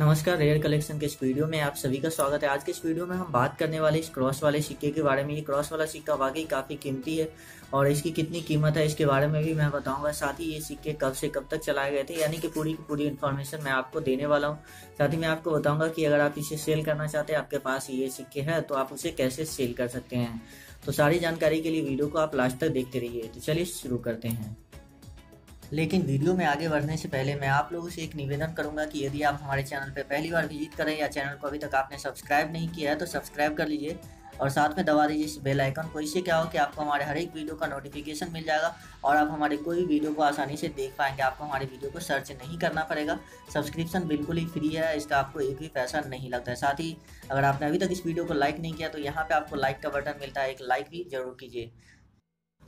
नमस्कार rare collection के इस वीडियो में आप सभी का स्वागत है। आज के इस वीडियो में हम बात करने वाले इस क्रॉस वाले सिक्के के बारे में। ये क्रॉस वाला सिक्का वाकई काफ़ी कीमती है और इसकी कितनी कीमत है इसके बारे में भी मैं बताऊँगा। साथ ही ये सिक्के कब से कब तक चलाए गए थे, यानी कि पूरी की पूरी इन्फॉर्मेशन मैं आपको देने वाला हूँ। साथ ही मैं आपको बताऊँगा कि अगर आप इसे सेल करना चाहते हैं, आपके पास ये सिक्के हैं तो आप उसे कैसे सेल कर सकते हैं। तो सारी जानकारी के लिए वीडियो को आप लास्ट तक देखते रहिए। तो चलिए शुरू करते हैं। लेकिन वीडियो में आगे बढ़ने से पहले मैं आप लोगों से एक निवेदन करूँगा कि यदि आप हमारे चैनल पर पहली बार विज़िट करें या चैनल को अभी तक आपने सब्सक्राइब नहीं किया है तो सब्सक्राइब कर लीजिए और साथ में दबा दीजिए इस बेल आइकन को। इससे क्या हो कि आपको हमारे हर एक वीडियो का नोटिफिकेशन मिल जाएगा और आप हमारे कोई भी वीडियो को आसानी से देख पाएँगे। आपको हमारे वीडियो को सर्च नहीं करना पड़ेगा। सब्सक्रिप्शन बिल्कुल ही फ्री है, इसका आपको एक भी पैसा नहीं लगता है। साथ ही अगर आपने अभी तक इस वीडियो को लाइक नहीं किया तो यहाँ पर आपको लाइक का बटन मिलता है, एक लाइक भी ज़रूर कीजिए।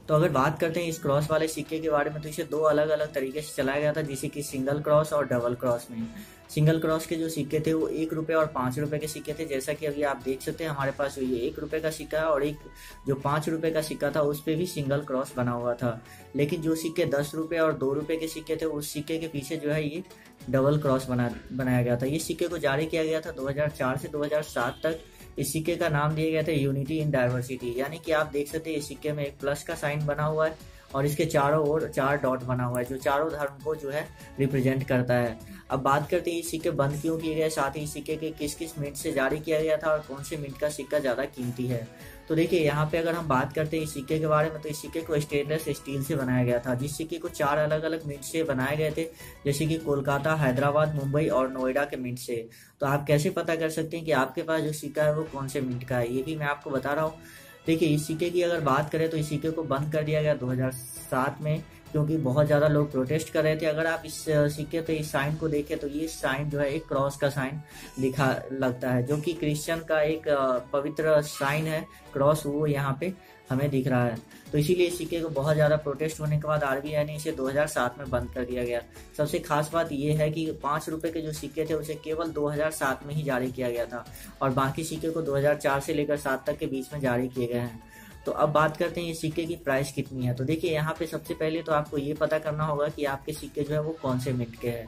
तो अगर बात करते हैं इस क्रॉस वाले सिक्के के बारे में तो इसे दो अलग अलग तरीके से चलाया गया था, जैसे कि सिंगल क्रॉस और डबल क्रॉस में। सिंगल क्रॉस के जो सिक्के थे, वो एक रुपये और पाँच रुपये के सिक्के थे। जैसा कि अभी आप देख सकते हैं, हमारे पास ये एक रुपये का सिक्का और एक जो पाँच रुपये का सिक्का था, उस पर भी सिंगल क्रॉस बना हुआ था। लेकिन जो सिक्के दस रुपये और दो रुपये के सिक्के थे, उस सिक्के के पीछे जो है ये डबल क्रॉस बना, बनाया गया था। ये सिक्के को जारी किया गया था 2004 से 2007 तक। इस सिक्के का नाम दिया गया था, यूनिटी इन डाइवर्सिटी यानी कि आप देख सकते हैं इस सिक्के में एक प्लस का साइन बना हुआ है। और इसके चारों ओर चार डॉट बना हुआ है, जो चारों धर्म को जो है रिप्रेजेंट करता है। अब बात करते हैं इस सिक्के बंद क्यों किए गए, साथ ही सिक्के के किस किस मिनट से जारी किया गया था और कौन से मिनट का सिक्का ज़्यादा कीमती है। तो देखिए, यहाँ पे अगर हम बात करते हैं इस सिक्के के बारे में तो इस सिक्के को स्टेनलेस स्टील से बनाया गया था जिस सिक्के को चार अलग अलग मिनट से बनाए गए थे, जैसे कि कोलकाता, हैदराबाद, मुंबई और नोएडा के मिनट से। तो आप कैसे पता कर सकते हैं कि आपके पास जो सिक्का है, वो कौन से मिनट का है? ये भी मैं आपको बता रहा हूँ। देखिए, इस सिक्के की अगर बात करें तो इस सिक्के को बंद कर दिया गया 2007 में। क्योंकि बहुत ज़्यादा लोग प्रोटेस्ट कर रहे थे। अगर आप इस सिक्के पे इस साइन को देखें तो ये साइन जो है एक क्रॉस का साइन लिखा लगता है, जो कि क्रिश्चियन का एक पवित्र साइन है। क्रॉस वो यहाँ पे हमें दिख रहा है। तो इसीलिए इस सिक्के को बहुत ज़्यादा प्रोटेस्ट होने के बाद आरबीआई ने इसे 2007 में बंद कर दिया गया। सबसे खास बात यह है कि पाँच रुपए के जो सिक्के थे, उसे केवल 2007 में ही जारी किया गया था और बाकी सिक्के को 2004 से लेकर सात तक के बीच में जारी किए गए हैं। तो अब बात करते हैं ये सिक्के की प्राइस कितनी है। तो देखिए, यहाँ पे सबसे पहले तो आपको ये पता करना होगा कि आपके सिक्के जो है वो कौन से मिनट के हैं।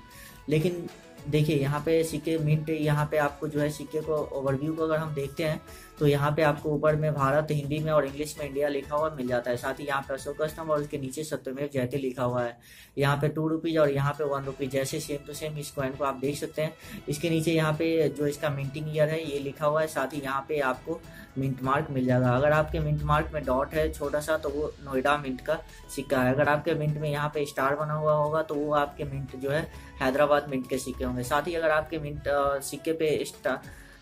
लेकिन देखिए, यहाँ पे सिक्के मिनट यहाँ पे आपको जो है सिक्के को ओवरव्यू को अगर हम देखते हैं तो यहाँ पे आपको ऊपर में भारत, हिंदी में और इंग्लिश में इंडिया लिखा हुआ मिल जाता है। साथ ही यहाँ पे अशोक स्तंभ और उसके नीचे सत्यमेव जयते लिखा हुआ है। यहाँ पे टू रुपीज़ और यहाँ पे वन रुपीज़ जैसे सेम टू सेम इस कॉइन को आप देख सकते हैं। इसके नीचे यहाँ पे जो इसका मिंटिंग ईयर है, ये लिखा हुआ है। साथ ही यहाँ पे आपको मिंट मार्क मिल जाएगा। अगर आपके मिंट मार्क में डॉट है छोटा सा तो वो नोएडा मिंट का सिक्का है। अगर आपके मिंट में यहाँ पे स्टार बना हुआ होगा तो वो आपके मिंट जो है, हैदराबाद मिंट के सिक्के होंगे साथ ही अगर आपके मिंट सिक्के पे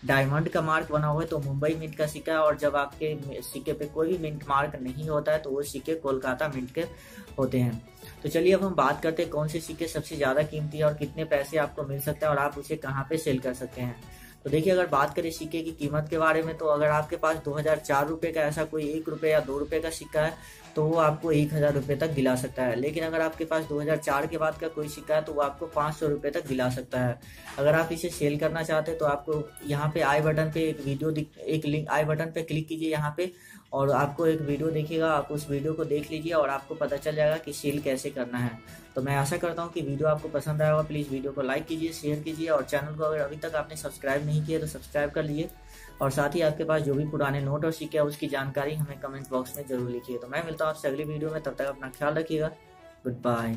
डायमंड का मार्क बना हुआ है तो मुंबई मिंट का सिक्का, और जब आपके सिक्के पे कोई भी मिंट मार्क नहीं होता है तो वो सिक्के कोलकाता मिंट के होते हैं। तो चलिए, अब हम बात करते हैं कौन से सिक्के सबसे ज़्यादा कीमती है और कितने पैसे आपको मिल सकते हैं और आप उसे कहाँ पे सेल कर सकते हैं। तो देखिए, अगर बात करें सिक्के की कीमत के बारे में तो अगर आपके पास दो हज़ार चार का ऐसा कोई एक रुपये या दो रुपये का सिक्का है तो वो आपको एक हज़ार रुपये तक दिला सकता है। लेकिन अगर आपके पास 2004 के बाद का कोई सिक्का है तो वो आपको पाँच सौ रुपये तक दिला सकता है। अगर आप इसे सेल करना चाहते हैं तो आपको यहाँ पे आई बटन पे एक वीडियो एक लिंक आई बटन पे क्लिक कीजिए यहाँ पे, और आपको एक वीडियो देखिएगा, आप उस वीडियो को देख लीजिए, और आपको पता चल जाएगा कि सेल कैसे करना है। तो मैं आशा करता हूँ कि वीडियो आपको पसंद आया होगा। प्लीज़ वीडियो को लाइक कीजिए, शेयर कीजिए, और चैनल को अगर अभी तक आपने सब्सक्राइब नहीं किया तो सब्सक्राइब कर लीजिए। और साथ ही आपके पास जो भी पुराने नोट और सिक्के है, उसकी जानकारी हमें कमेंट बॉक्स में ज़रूर लिखिए। तो मैं मिलता हूँ आपसे अगली वीडियो में, तब तक अपना ख्याल रखिएगा। Good bye